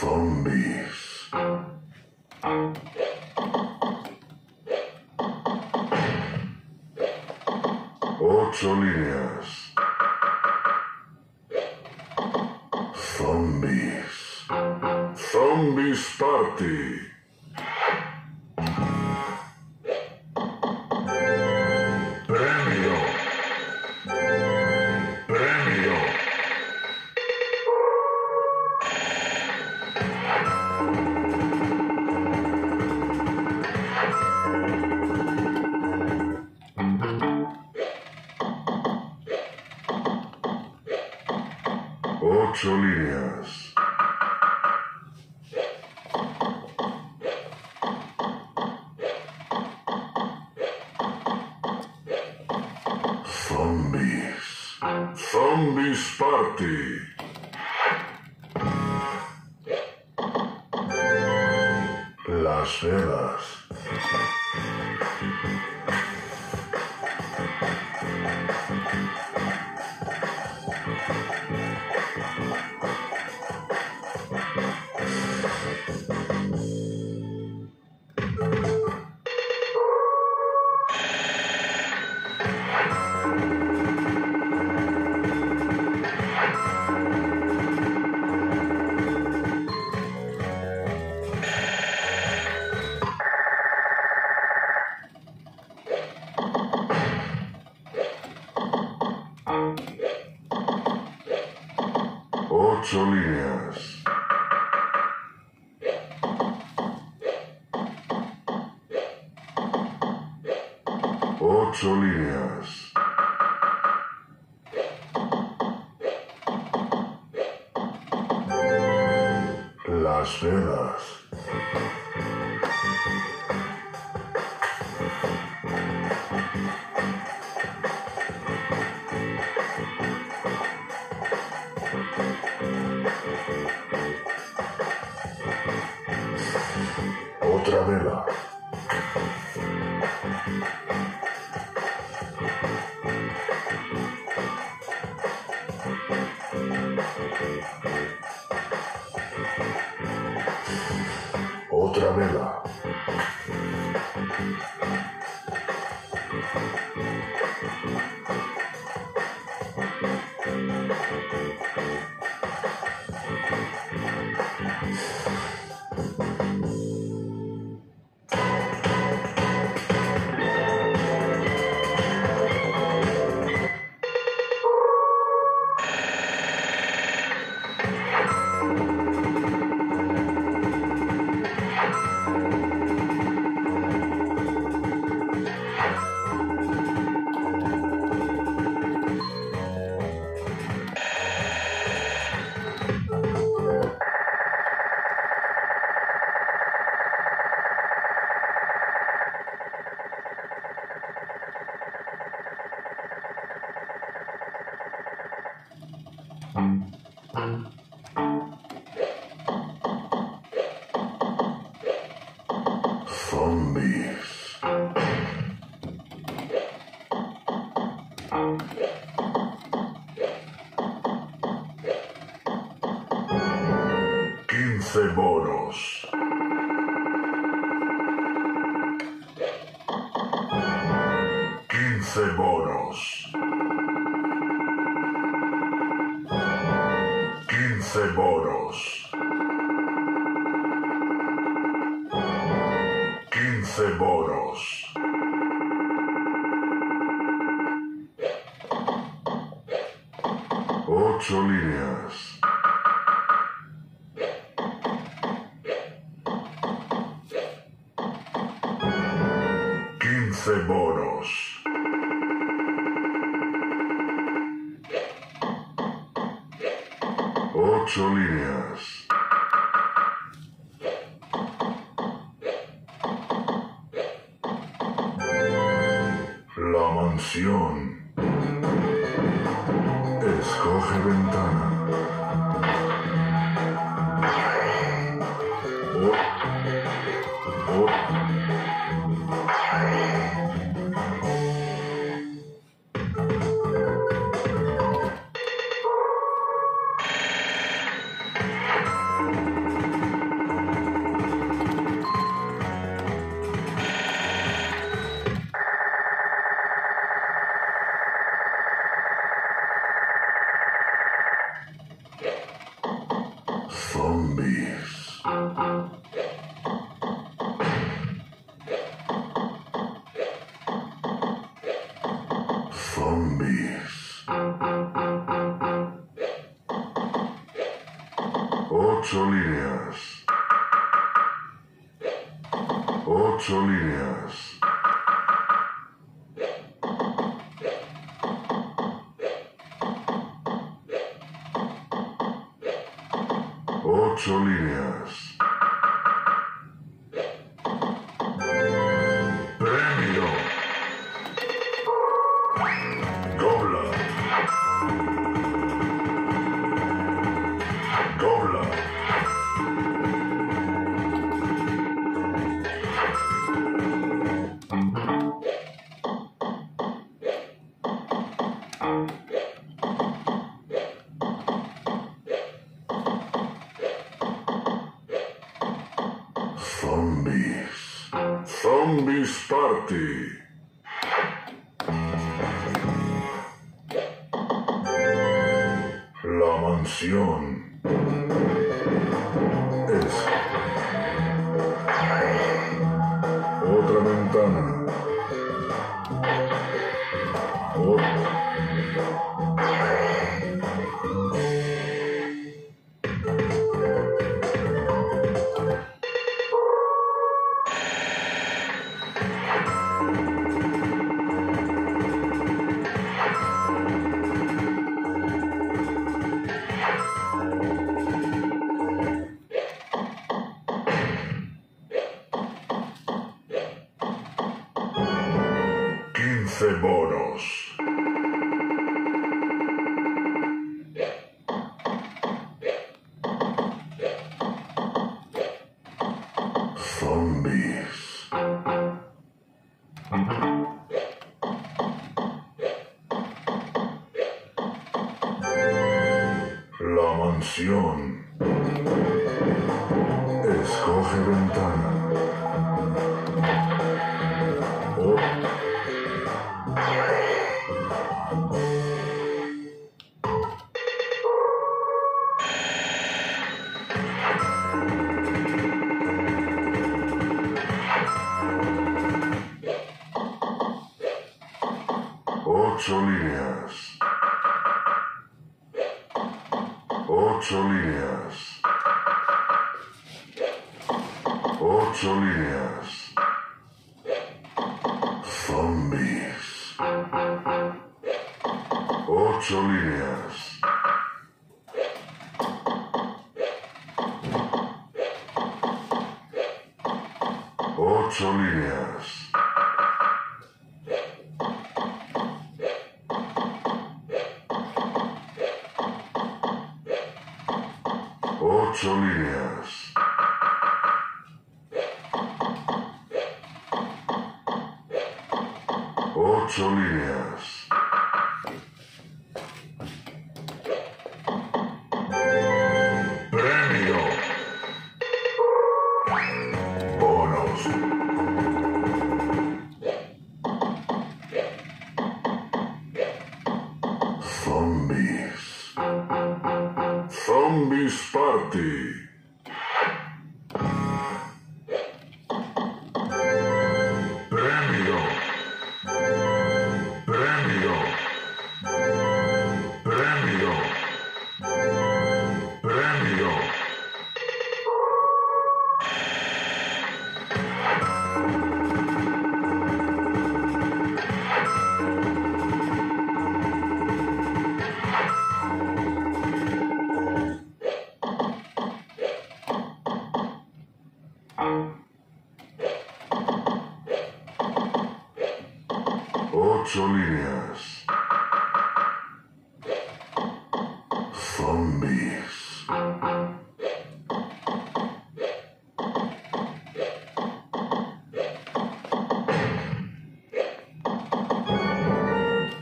Zombies. Ocho líneas. Zombies. Zombies Party. Ocho líneas. Zombies. Zombies Party. Las Vegas. Ocho líneas. Ocho líneas. Quince bonos. Quince bonos. Quince bonos. Ocho líneas. Quince bonos. Ocho líneas. Escoge ventana. Ocho líneas. Ocho líneas. Ocho líneas. Es. Otra ventana. Zombies. La mansión. Escoge ventana. Ocho líneas. Ocho líneas. Ocho líneas. Zombies. Ocho líneas. Ocho líneas. Ocho líneas. Ocho líneas. Premio. Bonos. Zombies. Zombies Party. Zombies.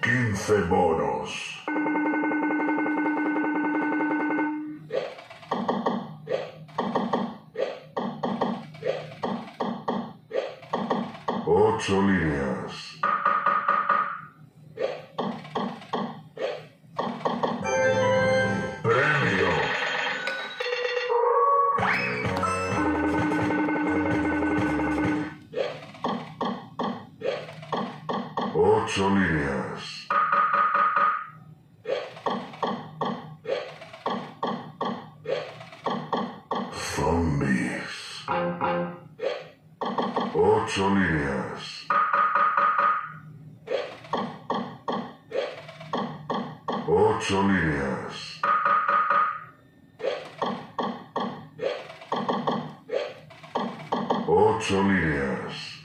Quince bonos. Ocho líneas. soneras. Ocho líneas. Ocho líneas.